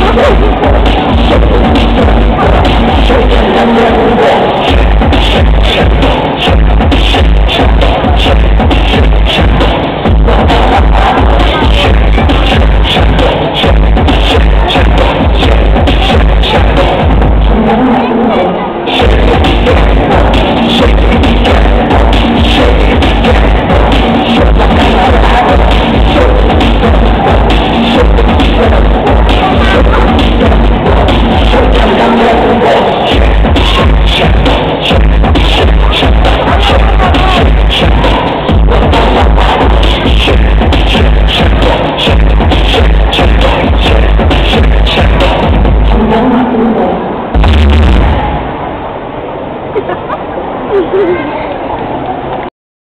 Oh, my God.